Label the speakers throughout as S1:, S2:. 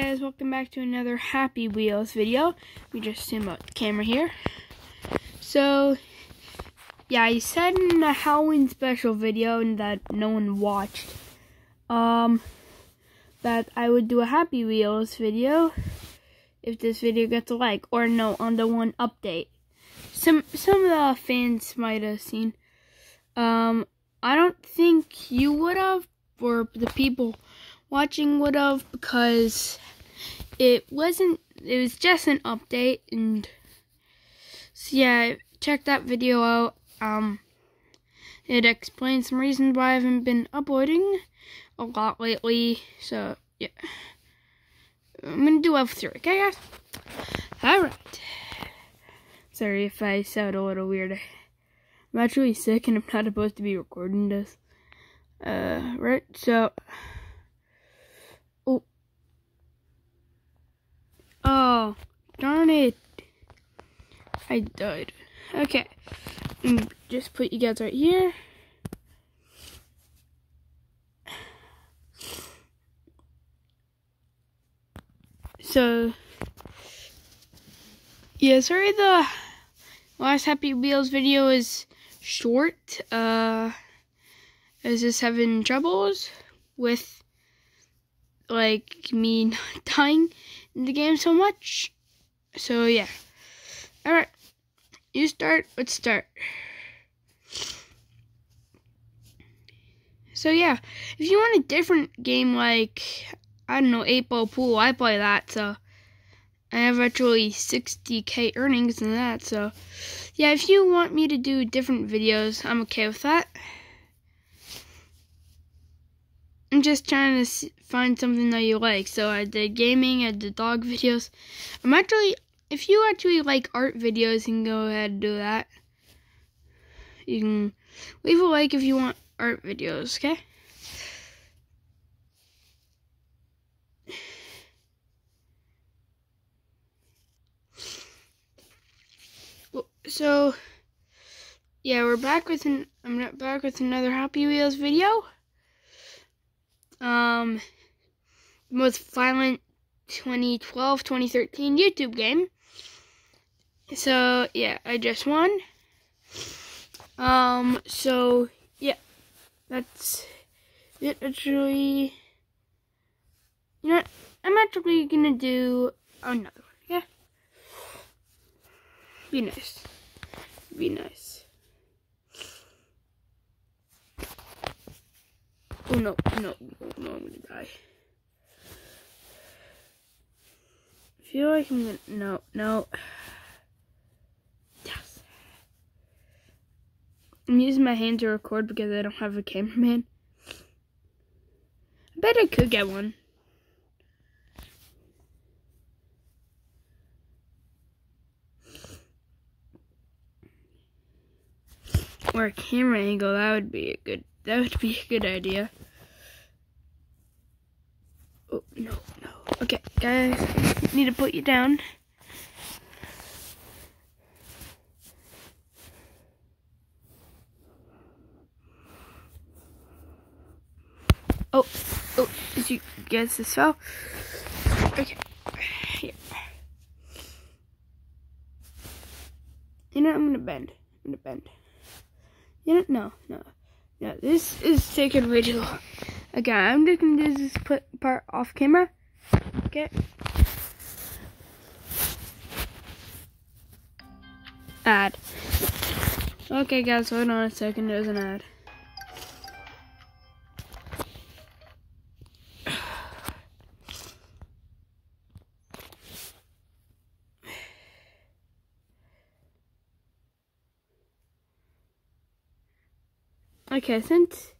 S1: guys, welcome back to another Happy Wheels video. We just zoom out the camera here. So, yeah, I said in the Halloween special video that no one watched, um, that I would do a Happy Wheels video if this video gets a like, or no, on the one update. Some some of the fans might have seen. Um, I don't think you would have, or the people watching would have because it wasn't it was just an update and so yeah check that video out. Um it explains some reasons why I haven't been uploading a lot lately so yeah. I'm gonna do F three okay guys? Alright. Sorry if I sound a little weird. I'm actually sick and I'm not supposed to be recording this. Uh right so Oh, darn it. I died. Okay. Mm, just put you guys right here. So, yeah, sorry the last Happy Wheels video is short. Uh, I was just having troubles with, like, me not dying the game so much. So yeah. Alright. You start, let's start. So yeah, if you want a different game like, I don't know, 8 Ball Pool, I play that, so I have actually 60k earnings in that, so yeah, if you want me to do different videos, I'm okay with that. I'm just trying to find something that you like. So I did gaming, I did dog videos. I'm actually, if you actually like art videos, you can go ahead and do that. You can leave a like if you want art videos, okay? So, yeah, we're back with an, I'm back with another Happy Wheels video um, most violent 2012 2013 YouTube game. So, yeah, I just won. Um, so, yeah, that's it. Actually, you know, I'm actually gonna do another one, yeah? Be nice. Be nice. Oh no, no, no, I'm gonna die. I feel like I'm gonna, no, no. Yes. I'm using my hand to record because I don't have a cameraman. I bet I could get one. Or a camera angle, that would be a good that would be a good idea. Oh, no, no. Okay, guys, need to put you down. Oh, oh, did you guess this fell? Okay, here. You know, I'm gonna bend. I'm gonna bend. You know, no, no. Yeah, this is taking long. Okay, I'm just gonna do this put part off camera. Okay. Ad. Okay, guys, hold on a second. There's an ad. Okay, since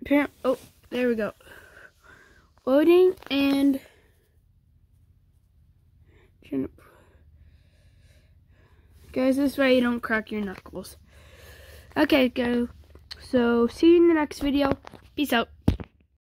S1: apparent oh there we go. Loading and guys, this way you don't crack your knuckles. Okay, go. So see you in the next video. Peace out.